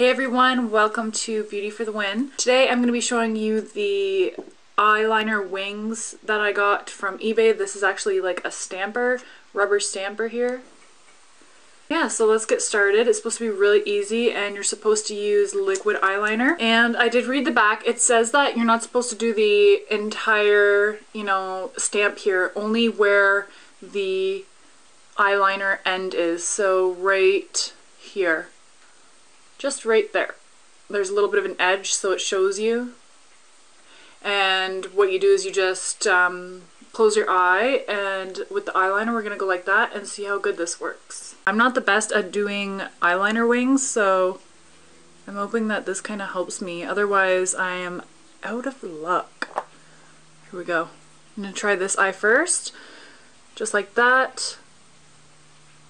Hey everyone, welcome to Beauty for the Win. Today I'm going to be showing you the eyeliner wings that I got from eBay. This is actually like a stamper, rubber stamper here. Yeah, so let's get started. It's supposed to be really easy and you're supposed to use liquid eyeliner. And I did read the back. It says that you're not supposed to do the entire, you know, stamp here, only where the eyeliner end is. So right here just right there. There's a little bit of an edge so it shows you. And what you do is you just um, close your eye and with the eyeliner we're going to go like that and see how good this works. I'm not the best at doing eyeliner wings so I'm hoping that this kind of helps me. Otherwise I am out of luck. Here we go. I'm going to try this eye first. Just like that.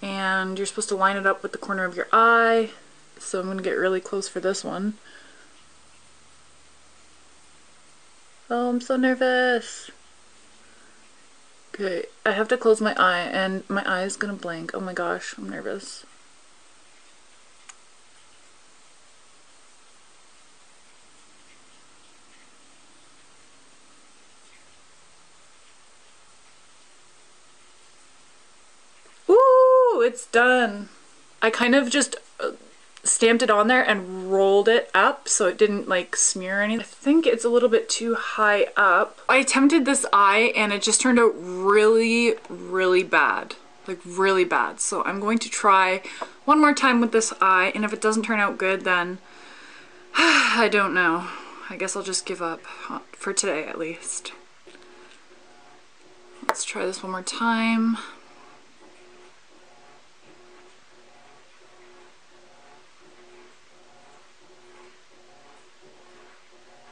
And you're supposed to line it up with the corner of your eye. So I'm going to get really close for this one. Oh, I'm so nervous. Okay, I have to close my eye and my eye is going to blank. Oh my gosh, I'm nervous. Ooh, it's done. I kind of just stamped it on there and rolled it up so it didn't like smear anything. I think it's a little bit too high up. I attempted this eye and it just turned out really, really bad. Like really bad. So I'm going to try one more time with this eye and if it doesn't turn out good then I don't know. I guess I'll just give up uh, for today at least. Let's try this one more time.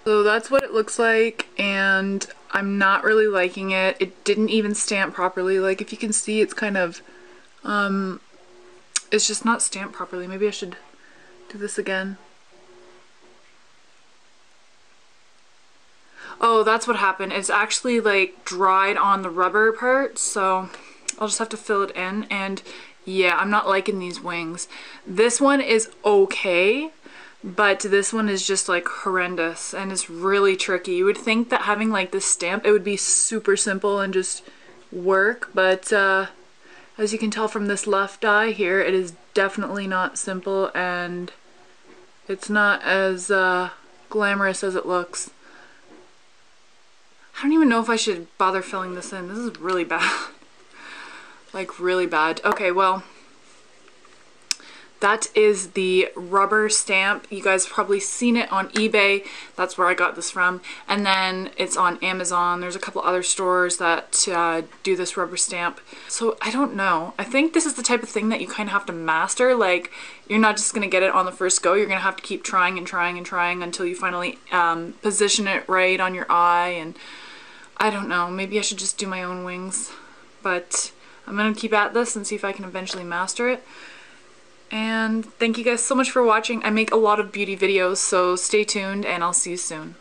So that's what it looks like and I'm not really liking it. It didn't even stamp properly. Like if you can see it's kind of, um, it's just not stamped properly. Maybe I should do this again. Oh, that's what happened. It's actually like dried on the rubber part, so I'll just have to fill it in. And yeah, I'm not liking these wings. This one is okay, but this one is just like horrendous and it's really tricky. You would think that having like this stamp, it would be super simple and just work, but uh, as you can tell from this left eye here, it is definitely not simple and it's not as uh, glamorous as it looks. I don't even know if I should bother filling this in. This is really bad. like really bad. Okay, well, that is the rubber stamp. You guys probably seen it on eBay. That's where I got this from. And then it's on Amazon. There's a couple other stores that uh, do this rubber stamp. So I don't know. I think this is the type of thing that you kind of have to master. Like you're not just going to get it on the first go. You're going to have to keep trying and trying and trying until you finally um, position it right on your eye. And I don't know. Maybe I should just do my own wings. But I'm going to keep at this and see if I can eventually master it. And thank you guys so much for watching. I make a lot of beauty videos, so stay tuned and I'll see you soon.